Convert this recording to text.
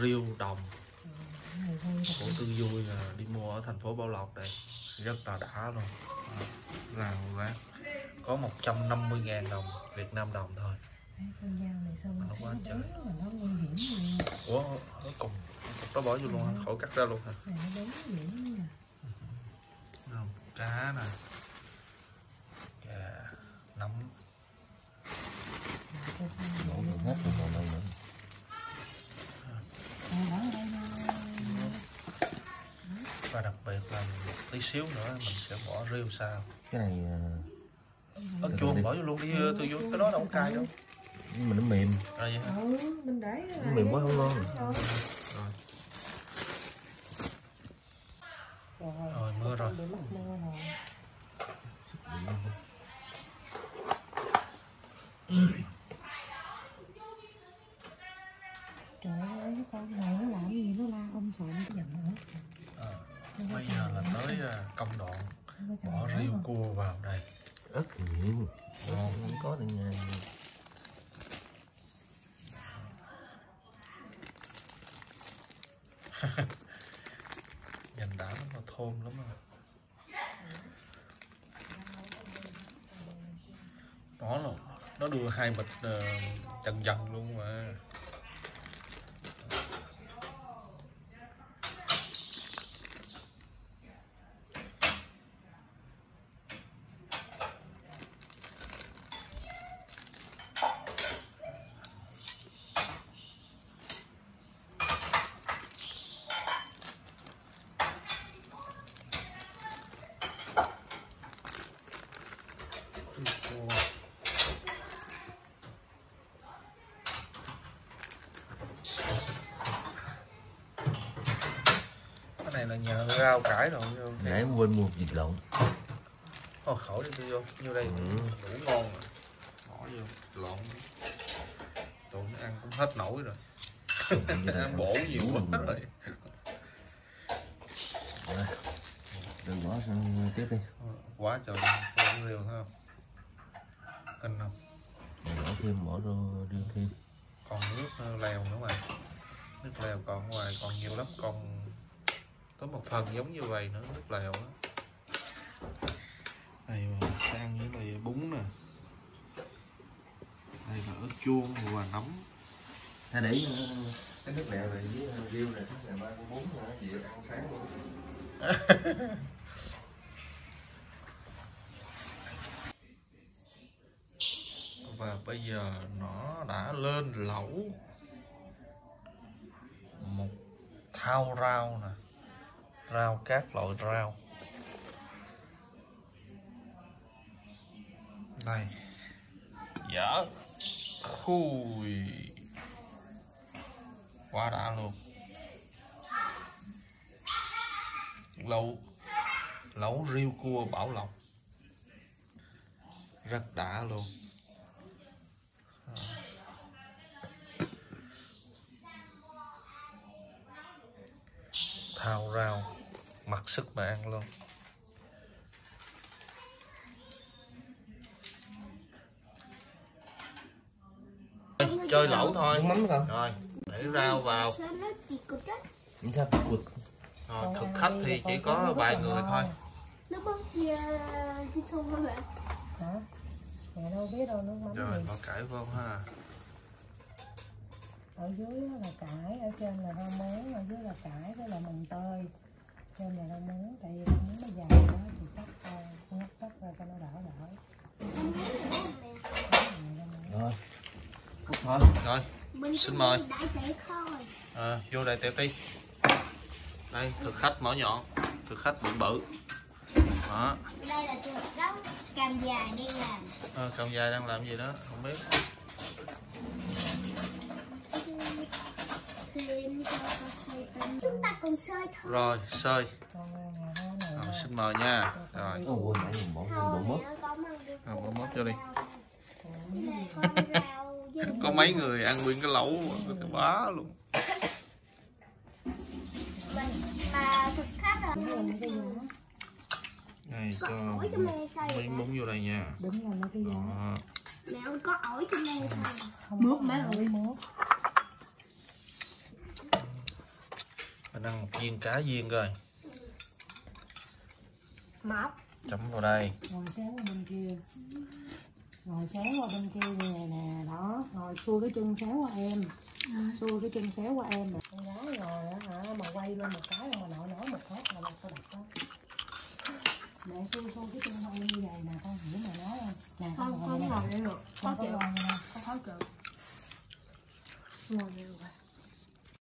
riêu đồng. Của tư vui là đi mua ở thành phố Bảo Lộc đây. Rất là đã luôn. À, rau rác. Có 150 ngàn đồng Việt Nam đồng thôi. Thấy con dao này sao Nó nó quá trời. nó nó ủa nó cùng đó bỏ vô luôn hả? Khỏi cắt ra luôn hả? Nó cá nè Cà, nấm Dạ, tôi không Đổ hiểu. được hết rồi còn đâu nữa Ờ, bỏ ở đây thôi. Và đặc biệt là một tí xíu nữa mình sẽ bỏ riêu sao cái này ớt đi. bỏ vô luôn đi tư vui cái đó đâu có cay đâu nhưng mà nó mềm à, vậy hả? ừ mình để lại mềm quá không ngon. rồi rồi mưa rồi. trời ơi cái con này nó làm gì nó la om sòm cái giận nữa bây giờ là tới à, công đoạn bỏ riêu cua vào đây. Ớt nhiều. Ngon. không có được nha nhìn đã lắm nó thơm lắm rồi. Đó là nó đưa hai bịch uh, dần dần luôn mà cái này là nhờ rau cải rồi nãy quên mua vịt lộn. Thôi khỏi đi tôi vô. Như đây. Ừ. đủ ngon rồi. Bỏ vô. Lộn. Tụi nó ăn cũng hết nổi rồi. Ăn bổ nhiều quá rồi. rồi. Bỏ sang tiếp đi. Quá trời Không riêu không thêm bỏ vô riêu thêm Còn nước ờ, lèo nữa mà. Nước lèo còn ngoài còn nhiều lắm Còn Có một phần giống như vậy nữa Nước lèo á. Đây mà ăn với này bún nè. Đây là ớt chuông và nấm. Ta để ờ, cái nước lèo này với ờ, riêu này nước lèo ba con bún nữa chị ăn sáng luôn và bây giờ nó đã lên lẩu một thao rau nè. Rau các loại rau. Đây. Dở khui. Quá đã luôn. Lẩu. Lẩu riêu cua bảo lộc. Rất đã luôn thao rau mặc sức mà ăn luôn. Chơi lẩu thôi. Mắm không rồi để rau vào. Sao rồi thực khách thì chỉ có vài người thôi. Xong rồi bỏ cải vô ha ở dưới là cải ở trên là rau muống ở dưới là cải với là mồng tơi. Trên là rau muống tại vì rau muống nó dài quá thì cắt ra ngắt cắt ra cho nó đỡ đỡ. Rồi. Cút thôi rồi. Mình Xin mời. đại à, vô đây tẹp đi. Đây thực khách mở nhọn. Thực khách bự bự. Đó. Đây là tôi gốc cam dài đi làm. À, cậu dài đang làm gì đó không biết Thêm cho con sơi tôm Chúng ta cùng sơi thôi rồi sơi. Rồi, xin mời nha. Rồi. Bỏ mớp vô đi. Có mấy người ăn nguyên cái lẩu cái bá luôn. Này cho ổi miếng bún vô đây nha. Đúng rồi nó cái giá đó. Mẹ có ổi trong này sao không mướp má ơi mướp mình ăn một viên cá viên móc chấm vào đây. Ngồi xéo qua bên kia. Ngồi xéo qua bên kia như này nè đó. Ngồi xuôi cái chân xéo qua em. Xuôi cái chân xéo qua em mà con gái ngồi á hả? Mà quay lên một cái mà nội nói một cái là mặt có đặt đó mẹ xuôi xuôi cái chân em như vậy nè con hiểu mà nói không? Nè con không ngồi không này đây được khó có chịu này khó chịu ngồi như